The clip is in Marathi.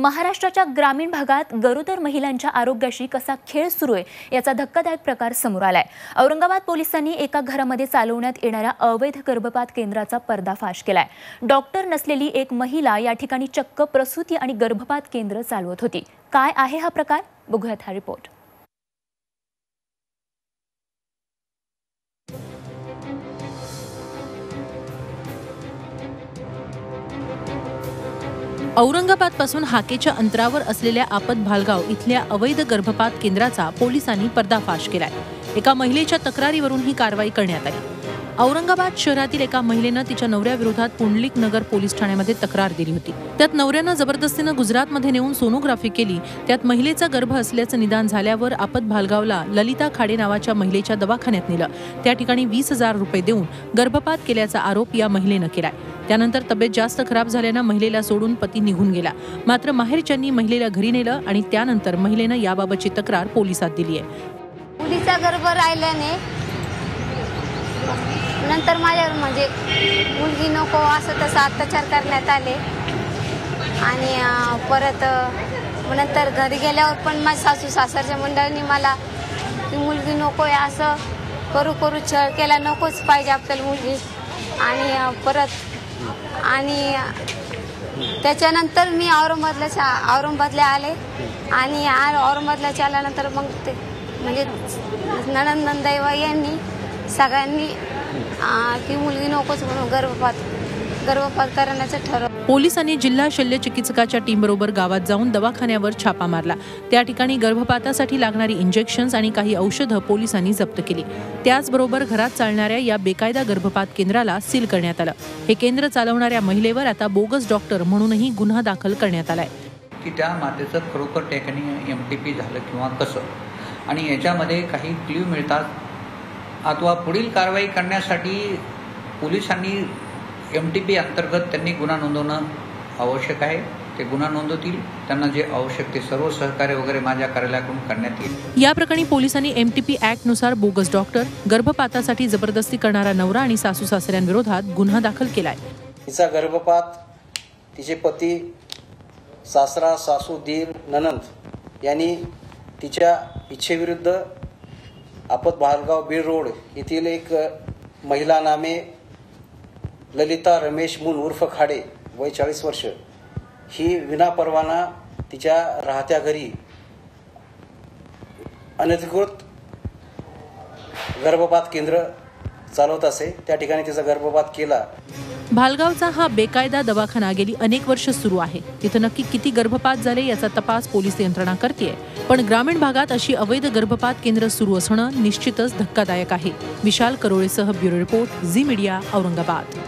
महाराष्ट्राच्या ग्रामीण भागात गरोदर महिलांच्या आरोग्याशी कसा खेळ सुरू आहे याचा धक्कादायक प्रकार समोर आलाय. औरंगाबाद पोलिसांनी एका घरामध्ये चालवण्यात येणाऱ्या अवैध गर्भपात केंद्राचा पर्दाफाश केलाय. डॉक्टर नसलेली एक महिला या ठिकाणी चक्क प्रसूती आणि गर्भपात केंद्र चालवत होती. काय आहे हा प्रकार? बघूयात हा रिपोर्ट औरंगाबादपासून हाकेच्या अंतरावर असलेल्या आपत भालगाव इथल्या अवैध गर्भपात केंद्राचा पोलिसांनी पर्दाफाश केलाय. एका महिलेच्या तक्रारीवरून ही कारवाई करण्यात आली. औरंगाबाद शहरातील एका महिलेनं तिच्या नवऱ्याविरोधात पुंडलिक नगर पोलीस ठाण्यामध्ये तक्रार दिली होती. त्यात नवऱ्यानं जबरदस्तीनं गुजरातमध्ये नेऊन सोनोग्राफी केली. त्यात महिलेचा गर्भ असल्याचं निदान झाल्यावर आपत भालगावला ललिता खाडे नावाच्या महिलेच्या दवाखान्यात नेलं. त्या ठिकाणी वीस हजार रुपये देऊन गर्भपात केल्याचा आरोप या महिलेनं केलाय. त्यानंतर तब्येत जास्त खराब झाल्यानं महिलेला सोडून पती निघून गेला. मात्र माहेरच्यांनी महिलेला घरी नेलं आणि त्यानंतर महिलेनं याबाबतची तक्रार पोलिसात दिली आहे मुलीचा गर्भ राहिल्याने नंतर माझ्यावर म्हणजे मुलगी नको असं तसं अत्याचार करण्यात आले. आणि परत नंतर घरी गेल्यावर पण माझ्या सासू सासरच्या मंडळींनी मला की मुलगी नको आहे असं करू करू छळ केला नकोच पाहिजे आपल्याला मुलगी. आणि परत आणि त्याच्यानंतर मी औरंगाबादला औरंगाबादला आले. आणि औरंगाबादला आल्यानंतर मग ते म्हणजे नणंद नंदाईबा यांनी सगळ्यांनी आ, की मुलगी नकोच म्हणून गर्भपात गर्भपात करण्याचं ठरवलं पोलिसांनी जिल्हा शल्य चिकित्सकाच्या टीमबरोबर गावात जाऊन दवाखान्यावर छापा मारला. त्या ठिकाणी गर्भपातासाठी लागणारी इंजेक्शन्स आणि काही औषधं पोलिसांनी जप्त केली. त्याचबरोबर घरात चालणाऱ्या या बेकायदा गर्भपात केंद्राला सील करण्यात आलं. हे केंद्र चालवणाऱ्या महिलेवर आता बोगस डॉक्टर म्हणूनही गुन्हा दाखल करण्यात आलाय. की त्या मातेचं खरोखर ठिकाणी एम टी पी झालं किंवा कसं? आणि याच्यामध्ये काही क्ल्यू मिळतात? अथवा पुढील कारवाई करण्यासाठी पोलिसांनी एम टी पी अंतर्गत त्यांनी गुन्हा नोंदवणं आवश्यक आहे. ते गुन्हा नोंदवतील. त्यांना जे आवश्यक ते सर्व सहकार्य वगैरे माझ्या कार्यालयाकडून करण्यात येईल. या प्रकरणी पोलिसांनी एमटीपी नुसार बोगस डॉक्टर गर्भपातासाठी जबरदस्ती करणारा नवरा आणि सासू सासऱ्यांविरोधात गुन्हा दाखल केलाय. तिचा गर्भपात तिचे पती सासरा सासू दीर ननंद यांनी तिच्या इच्छेविरुद्ध आपत बहालगाव बीड रोड येथील एक महिला नामे ललिता रमेश मुन उर्फ खाडे वय चाळीस वर्ष. ही विनापरवाना तिच्या राहत्या घरी अनधिकृत गर्भपात केंद्र चालवत असे. त्या ठिकाणी तिचा गर्भपात केला. भालगावचा हा बेकायदा दवाखाना गेली अनेक वर्ष सुरू आहे. तिथं नक्की किती गर्भपात झाले याचा तपास पोलीस यंत्रणा करते पण ग्रामीण भागात अशी अवैध गर्भपात केंद्र सुरू असणं निश्चितच धक्कादायक आहे. Vishal करोळेसह bureau report Zee media Aurangabad.